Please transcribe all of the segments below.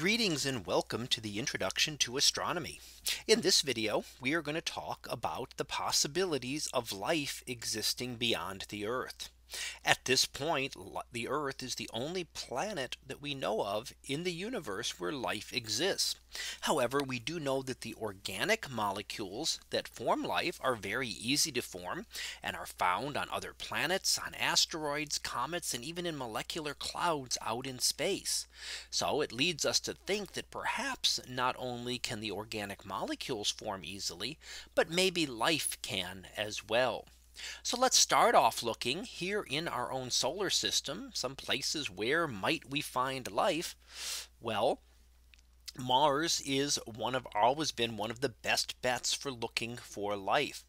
Greetings and welcome to the introduction to astronomy. In this video, we are going to talk about the possibilities of life existing beyond the Earth. At this point, the Earth is the only planet that we know of in the universe where life exists. However, we do know that the organic molecules that form life are very easy to form and are found on other planets, on asteroids, comets, and even in molecular clouds out in space. So it leads us to think that perhaps not only can the organic molecules form easily, but maybe life can as well. So let's start off looking here in our own solar system, some places where might we find life? Well, Mars is one of always been one of the best bets for looking for life.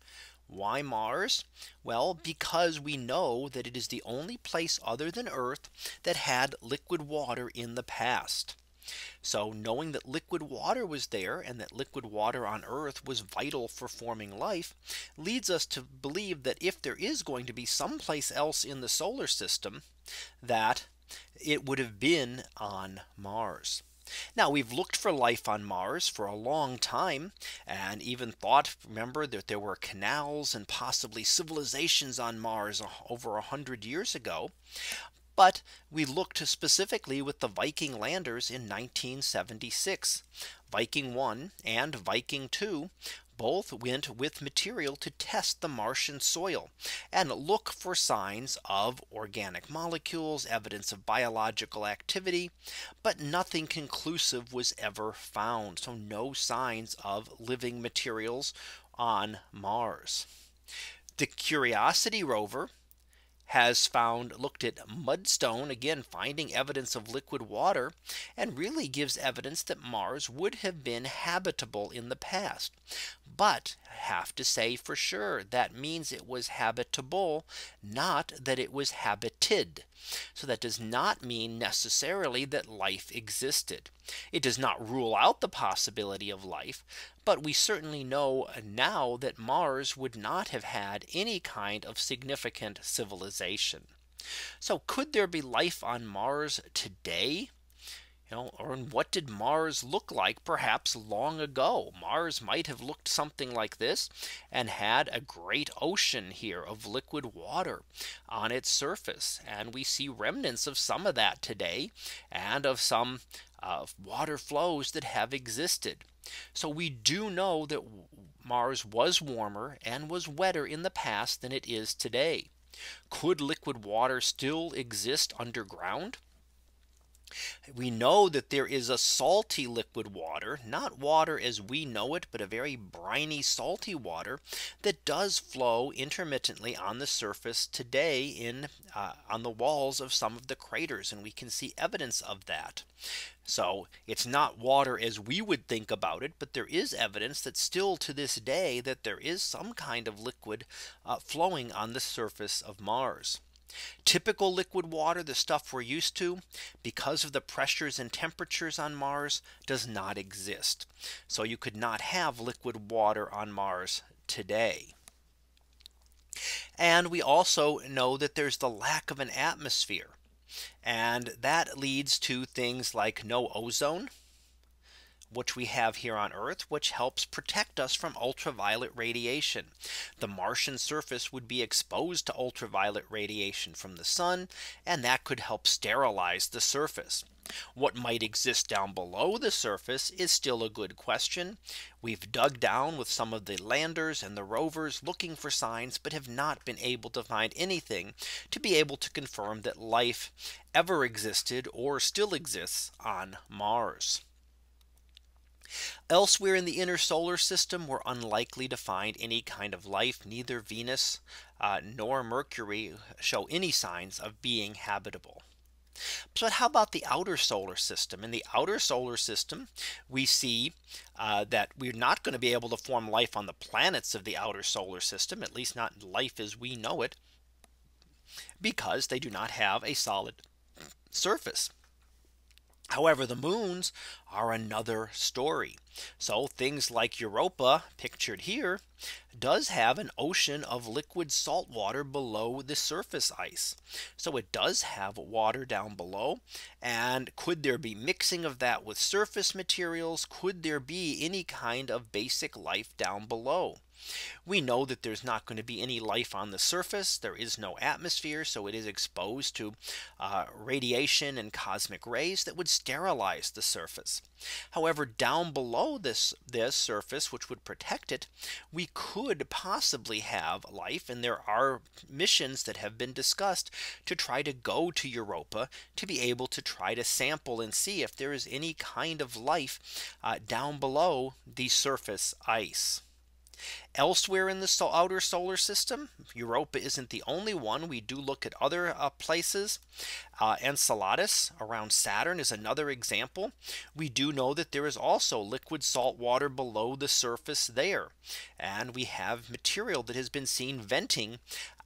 Why Mars? Well, because we know that it is the only place other than Earth that had liquid water in the past. So knowing that liquid water was there and that liquid water on Earth was vital for forming life leads us to believe that if there is going to be someplace else in the solar system that it would have been on Mars. Now we've looked for life on Mars for a long time and even thought remember that there were canals and possibly civilizations on Mars over a hundred years ago. But we looked specifically with the Viking landers in 1976. Viking 1 and Viking 2 both went with material to test the Martian soil and look for signs of organic molecules, evidence of biological activity, but nothing conclusive was ever found. So no signs of living materials on Mars. The Curiosity rover has found looked at mudstone again finding evidence of liquid water and really gives evidence that Mars would have been habitable in the past. But have to say for sure that means it was habitable not that it was habited. So that does not mean necessarily that life existed. It does not rule out the possibility of life. But we certainly know now that Mars would not have had any kind of significant civilization. So could there be life on Mars today? You know, or what did Mars look like perhaps long ago? Mars might have looked something like this and had a great ocean here of liquid water on its surface. And we see remnants of some of that today and of some uh, water flows that have existed. So we do know that Mars was warmer and was wetter in the past than it is today. Could liquid water still exist underground? We know that there is a salty liquid water, not water as we know it, but a very briny salty water that does flow intermittently on the surface today in uh, on the walls of some of the craters. And we can see evidence of that. So it's not water as we would think about it, but there is evidence that still to this day that there is some kind of liquid uh, flowing on the surface of Mars. Typical liquid water, the stuff we're used to, because of the pressures and temperatures on Mars does not exist. So you could not have liquid water on Mars today. And we also know that there's the lack of an atmosphere. And that leads to things like no ozone, which we have here on Earth, which helps protect us from ultraviolet radiation. The Martian surface would be exposed to ultraviolet radiation from the sun, and that could help sterilize the surface. What might exist down below the surface is still a good question. We've dug down with some of the landers and the rovers looking for signs, but have not been able to find anything to be able to confirm that life ever existed or still exists on Mars. Elsewhere in the inner solar system, we're unlikely to find any kind of life. Neither Venus uh, nor Mercury show any signs of being habitable. But how about the outer solar system? In the outer solar system, we see uh, that we're not going to be able to form life on the planets of the outer solar system, at least not life as we know it, because they do not have a solid surface. However, the moons are another story. So things like Europa pictured here does have an ocean of liquid salt water below the surface ice. So it does have water down below. And could there be mixing of that with surface materials? Could there be any kind of basic life down below? We know that there's not going to be any life on the surface. There is no atmosphere. So it is exposed to uh, radiation and cosmic rays that would sterilize the surface. However, down below this this surface, which would protect it, we could possibly have life. And there are missions that have been discussed to try to go to Europa to be able to try to sample and see if there is any kind of life uh, down below the surface ice. Elsewhere in the outer solar system, Europa isn't the only one. We do look at other uh, places. Uh, Enceladus around Saturn is another example. We do know that there is also liquid salt water below the surface there. And we have material that has been seen venting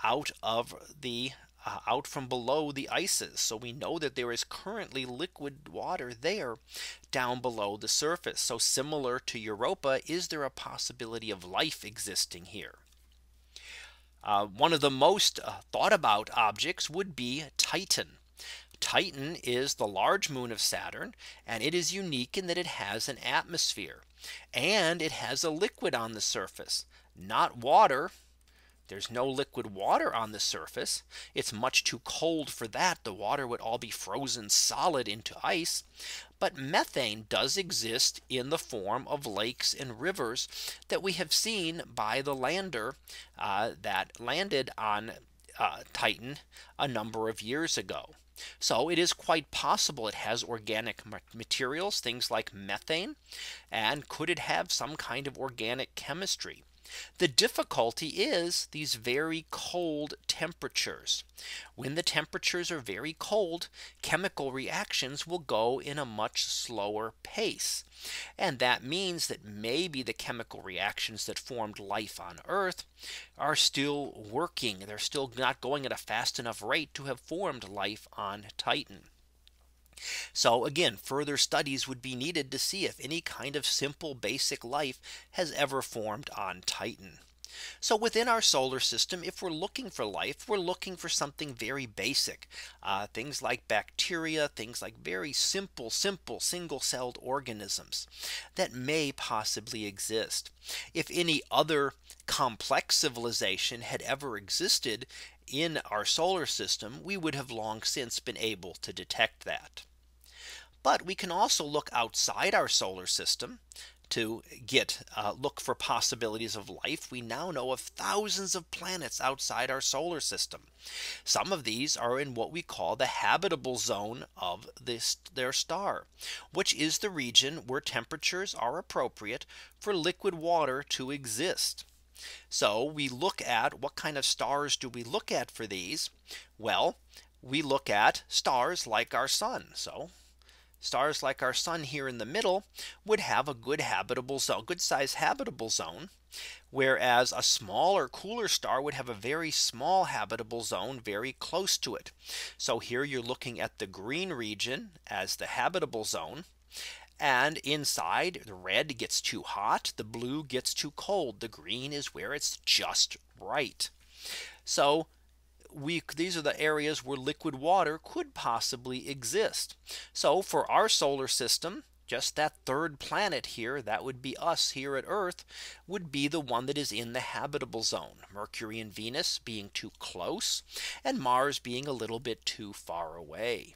out of the uh, out from below the ices. So we know that there is currently liquid water there down below the surface. So similar to Europa, is there a possibility of life existing here? Uh, one of the most uh, thought about objects would be Titan. Titan is the large moon of Saturn and it is unique in that it has an atmosphere and it has a liquid on the surface not water there's no liquid water on the surface. It's much too cold for that. The water would all be frozen solid into ice. But methane does exist in the form of lakes and rivers that we have seen by the lander uh, that landed on uh, Titan a number of years ago. So it is quite possible it has organic materials, things like methane. And could it have some kind of organic chemistry? The difficulty is these very cold temperatures. When the temperatures are very cold, chemical reactions will go in a much slower pace. And that means that maybe the chemical reactions that formed life on Earth are still working. They're still not going at a fast enough rate to have formed life on Titan. So again, further studies would be needed to see if any kind of simple basic life has ever formed on Titan. So within our solar system, if we're looking for life, we're looking for something very basic. Uh, things like bacteria, things like very simple, simple single celled organisms that may possibly exist. If any other complex civilization had ever existed in our solar system, we would have long since been able to detect that. But we can also look outside our solar system to get uh, look for possibilities of life. We now know of thousands of planets outside our solar system. Some of these are in what we call the habitable zone of this their star, which is the region where temperatures are appropriate for liquid water to exist. So we look at what kind of stars do we look at for these? Well, we look at stars like our sun. So stars like our sun here in the middle would have a good habitable zone, good size habitable zone. Whereas a smaller cooler star would have a very small habitable zone very close to it. So here you're looking at the green region as the habitable zone. And inside the red gets too hot, the blue gets too cold, the green is where it's just right. So we these are the areas where liquid water could possibly exist. So for our solar system, just that third planet here that would be us here at Earth would be the one that is in the habitable zone Mercury and Venus being too close and Mars being a little bit too far away.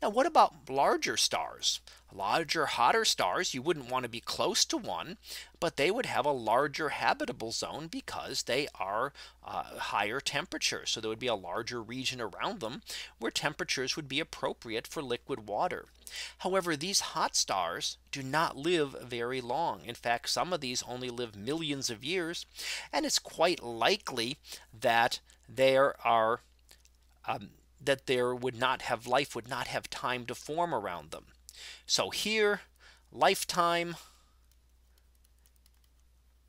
Now what about larger stars? Larger hotter stars you wouldn't want to be close to one but they would have a larger habitable zone because they are uh, higher temperatures. So there would be a larger region around them where temperatures would be appropriate for liquid water. However, these hot stars do not live very long. In fact, some of these only live millions of years. And it's quite likely that there are um, that there would not have life would not have time to form around them. So here lifetime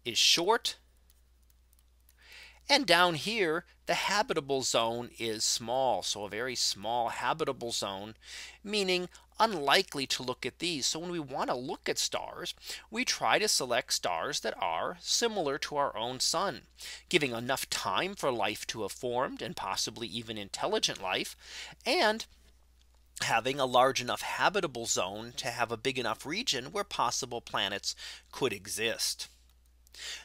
is short And down here, the habitable zone is small. So a very small habitable zone, meaning unlikely to look at these. So when we want to look at stars, we try to select stars that are similar to our own sun, giving enough time for life to have formed and possibly even intelligent life and having a large enough habitable zone to have a big enough region where possible planets could exist.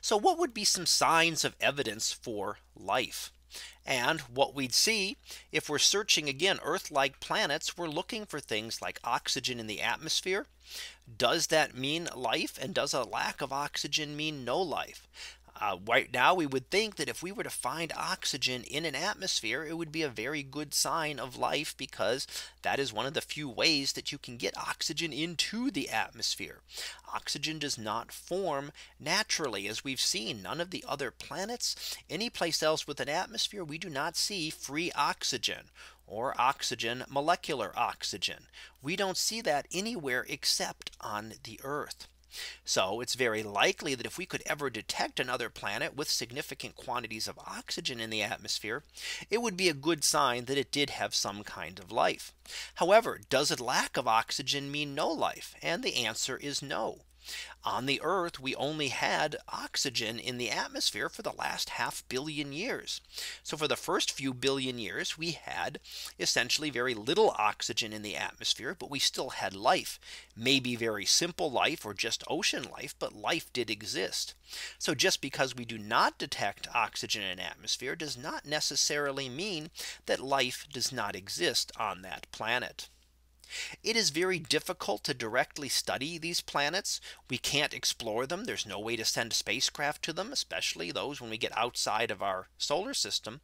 So what would be some signs of evidence for life? And what we'd see if we're searching again Earth like planets, we're looking for things like oxygen in the atmosphere. Does that mean life? And does a lack of oxygen mean no life? Uh, right now, we would think that if we were to find oxygen in an atmosphere, it would be a very good sign of life because that is one of the few ways that you can get oxygen into the atmosphere. Oxygen does not form naturally as we've seen none of the other planets any place else with an atmosphere we do not see free oxygen or oxygen molecular oxygen. We don't see that anywhere except on the Earth. So it's very likely that if we could ever detect another planet with significant quantities of oxygen in the atmosphere, it would be a good sign that it did have some kind of life. However, does a lack of oxygen mean no life? And the answer is no. On the Earth, we only had oxygen in the atmosphere for the last half billion years. So for the first few billion years, we had essentially very little oxygen in the atmosphere, but we still had life, maybe very simple life or just ocean life, but life did exist. So just because we do not detect oxygen in atmosphere does not necessarily mean that life does not exist on that planet. It is very difficult to directly study these planets. We can't explore them. There's no way to send spacecraft to them, especially those when we get outside of our solar system.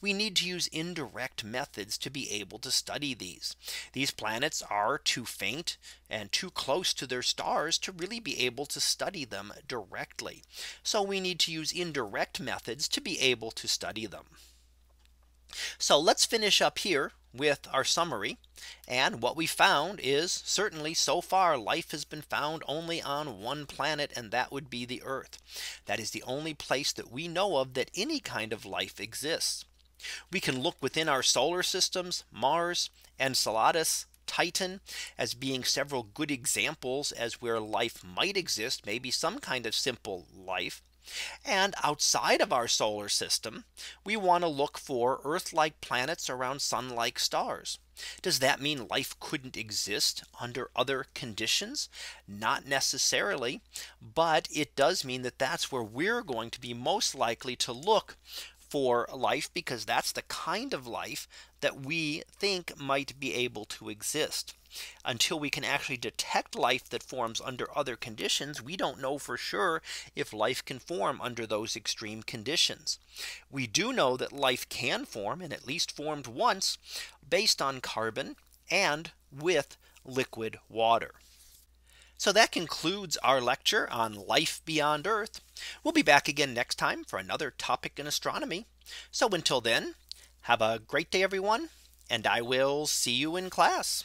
We need to use indirect methods to be able to study these. These planets are too faint and too close to their stars to really be able to study them directly. So we need to use indirect methods to be able to study them. So let's finish up here with our summary. And what we found is certainly so far life has been found only on one planet and that would be the Earth. That is the only place that we know of that any kind of life exists. We can look within our solar systems, Mars, Enceladus, Titan as being several good examples as where life might exist, maybe some kind of simple life. And outside of our solar system, we want to look for Earth like planets around sun like stars. Does that mean life couldn't exist under other conditions? Not necessarily. But it does mean that that's where we're going to be most likely to look for life because that's the kind of life that we think might be able to exist. Until we can actually detect life that forms under other conditions, we don't know for sure if life can form under those extreme conditions. We do know that life can form and at least formed once based on carbon and with liquid water. So that concludes our lecture on life beyond Earth. We'll be back again next time for another topic in astronomy. So until then, have a great day, everyone, and I will see you in class.